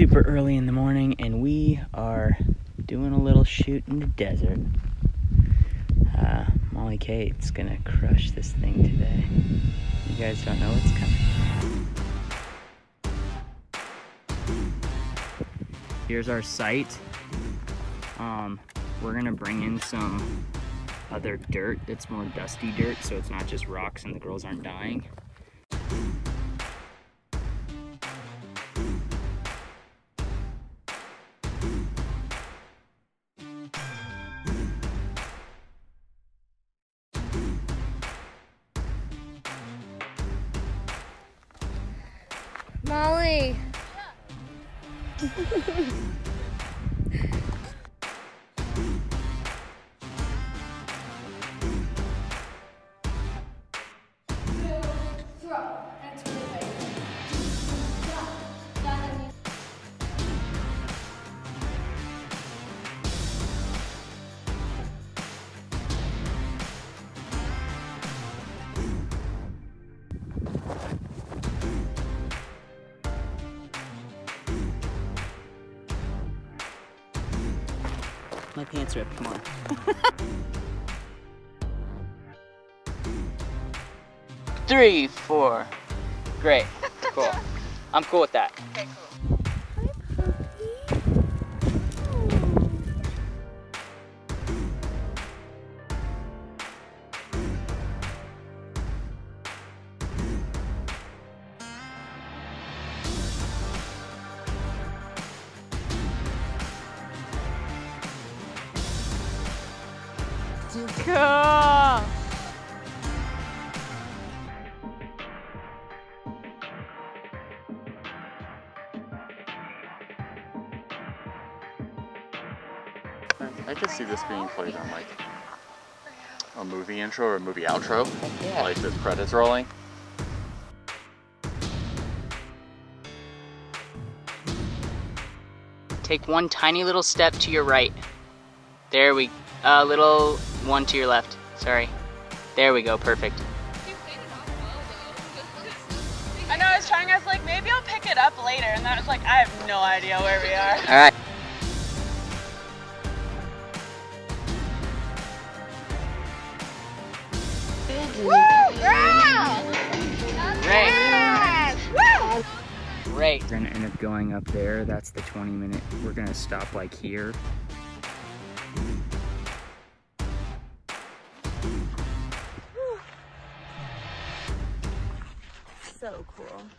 super early in the morning and we are doing a little shoot in the desert. Uh, Molly Kate's gonna crush this thing today. You guys don't know what's coming. Here's our site. Um, we're gonna bring in some other dirt that's more dusty dirt so it's not just rocks and the girls aren't dying. Molly. My pants ripped, come on. Three, four. Great, cool. I'm cool with that. Okay, cool. Cool. I could see this being played on like a movie intro or a movie outro, Yeah. like the credits rolling. Take one tiny little step to your right. There we, a little one to your left. Sorry. There we go, perfect. I know I was trying, I was like, maybe I'll pick it up later. And then I was like, I have no idea where we are. All right. Great. Great. We're gonna end up going up there. That's the 20 minute. We're gonna stop like here. So cool.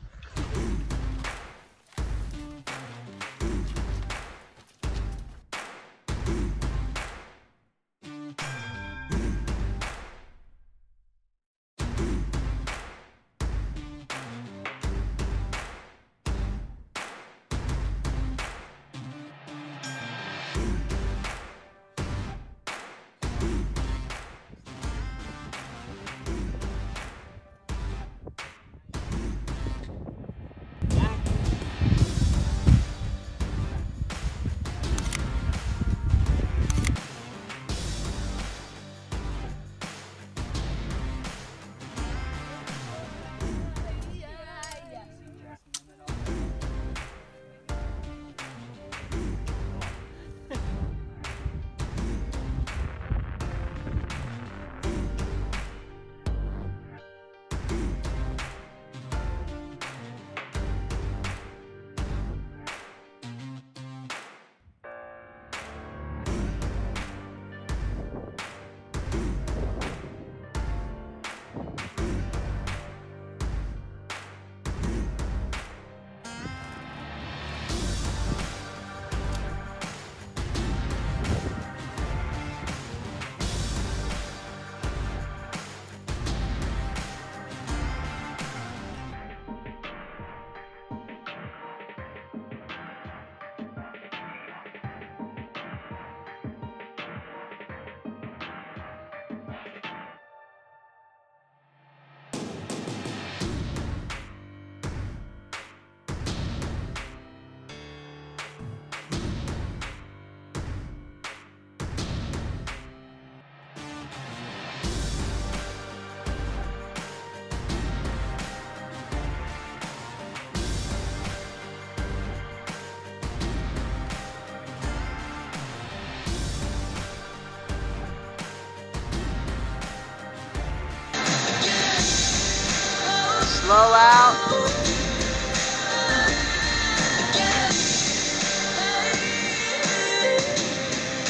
Blowout.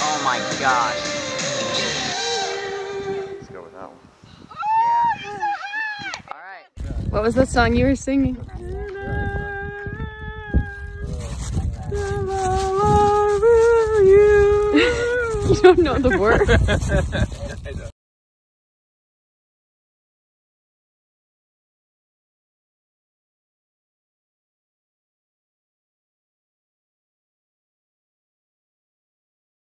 Oh my gosh. Let's go with that one. Yeah. All right. What was the song you were singing? you don't know the words.